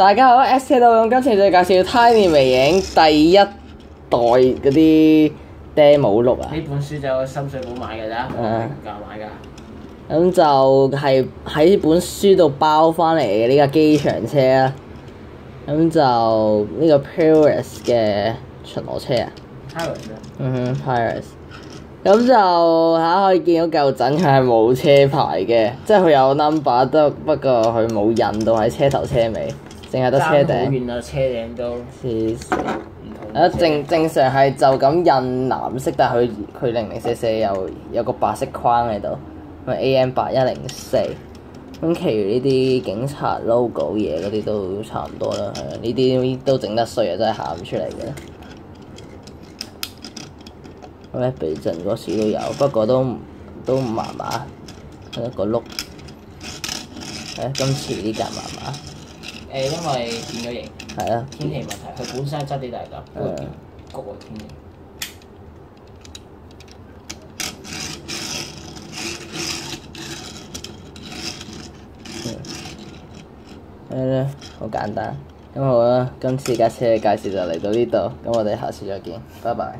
大家好，S 車到用今次就介紹 Tiny 微影第一代嗰啲 demo 錄啊，呢本書就喺深水埗買嘅咋，唔嗯價買㗎。咁就係喺本書度包翻嚟嘅呢架機場車啊。咁就呢個 Paris 嘅巡邏車啊，Harris 啊，嗯哼，Paris。咁就嚇可以見到舊陣佢係冇車牌嘅，即係佢有 number 得，不過佢冇印到喺車頭車尾，淨係得車頂。遠啊，車頂都唔黐線！啊，正正常係就咁印藍色，但係佢佢零零四四有有個白色框喺度，咁 AM 八一零四。咁，其餘呢啲警察 logo 嘢嗰啲都差唔多啦，係啊，呢啲都整得衰啊，真係喊出嚟嘅。咁咧避震嗰時都有，不過都都麻麻，一個碌。係今次呢架麻麻，誒，因為變咗型，係啊，天氣問題，佢本身係質地大㗎，不過嗯變谷個天氣。係咧，好簡單。咁好啦，今次架車嘅介紹就嚟到呢度，咁我哋下次再見，拜拜。